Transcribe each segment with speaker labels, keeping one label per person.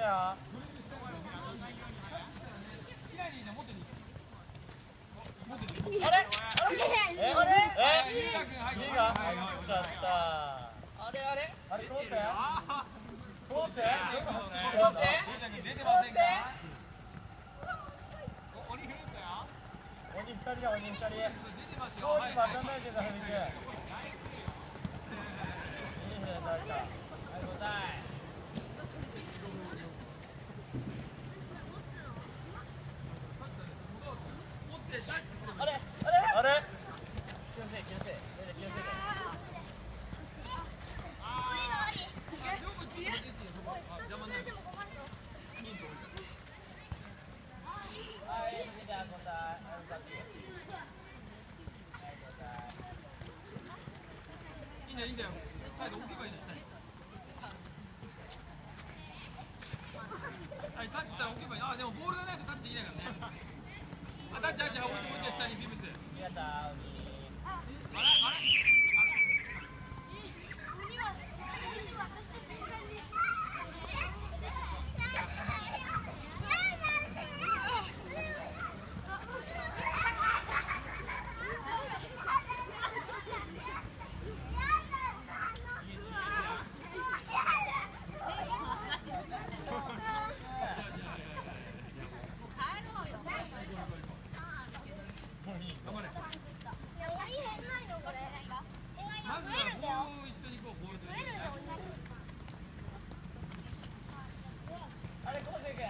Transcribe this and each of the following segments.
Speaker 1: だよ
Speaker 2: あ。れ？あれ？
Speaker 1: ちゃ
Speaker 2: たあれ？あれ？
Speaker 1: あれ？
Speaker 2: ん。ないでだ、ヘリ。いいん答えはいさっきはい答え
Speaker 3: いいんだよいいんだよはいいですねはいタッチしたら置けばいいあでもボールがないとタッチできないからねあタッチタッチ置いて置いて下にビブス
Speaker 2: ありがとう
Speaker 3: あれあれ頑張れまずはボールを一緒にこうボールと一緒にね
Speaker 2: あれコース行く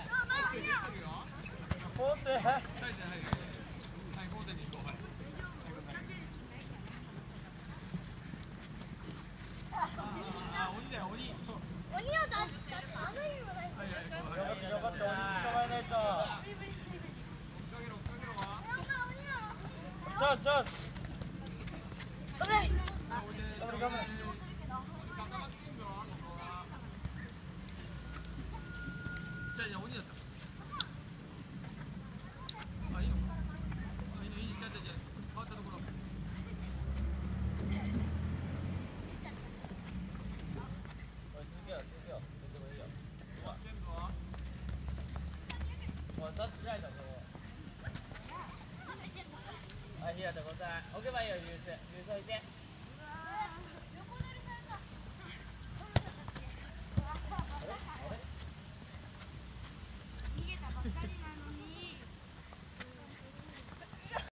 Speaker 1: コース
Speaker 3: はいはいはいはいゴールに行こうはいあー鬼だよ鬼はいはい
Speaker 1: 頑張っとス頑張れ頑張れ
Speaker 3: じゃあじゃあ鬼だったあいいのあいいのいいのじゃあじゃあじゃあ変わったところ
Speaker 2: おい続けよう続けよう続けてもいいよ
Speaker 3: 全部は
Speaker 2: もうタッチしないとこうはい平田答え置けばいいよユース。ユース置いて。